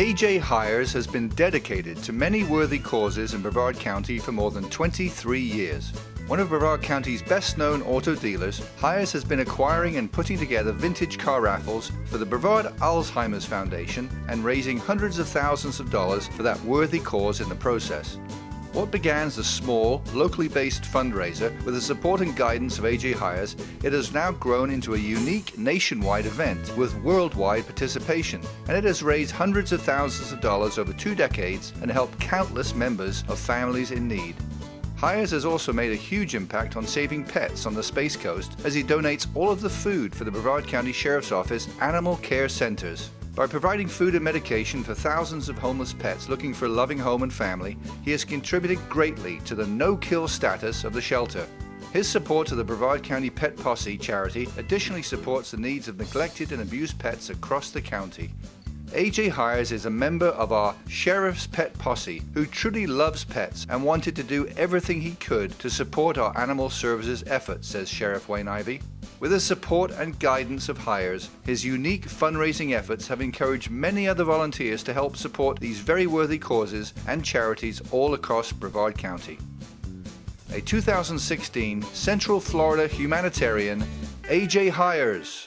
AJ Hiers has been dedicated to many worthy causes in Brevard County for more than 23 years. One of Brevard County's best known auto dealers, Hiers has been acquiring and putting together vintage car raffles for the Brevard Alzheimer's Foundation and raising hundreds of thousands of dollars for that worthy cause in the process. What began as a small, locally based fundraiser with the support and guidance of AJ Hiers, it has now grown into a unique nationwide event with worldwide participation, and it has raised hundreds of thousands of dollars over two decades and helped countless members of families in need. Hiers has also made a huge impact on saving pets on the Space Coast as he donates all of the food for the Brevard County Sheriff's Office Animal Care Centers. By providing food and medication for thousands of homeless pets looking for a loving home and family, he has contributed greatly to the no-kill status of the shelter. His support to the Brevard County Pet Posse charity additionally supports the needs of neglected and abused pets across the county. AJ Hiers is a member of our Sheriff's Pet Posse who truly loves pets and wanted to do everything he could to support our animal services efforts, says Sheriff Wayne Ivey. With the support and guidance of Hiers, his unique fundraising efforts have encouraged many other volunteers to help support these very worthy causes and charities all across Brevard County. A 2016 Central Florida humanitarian, AJ Hiers.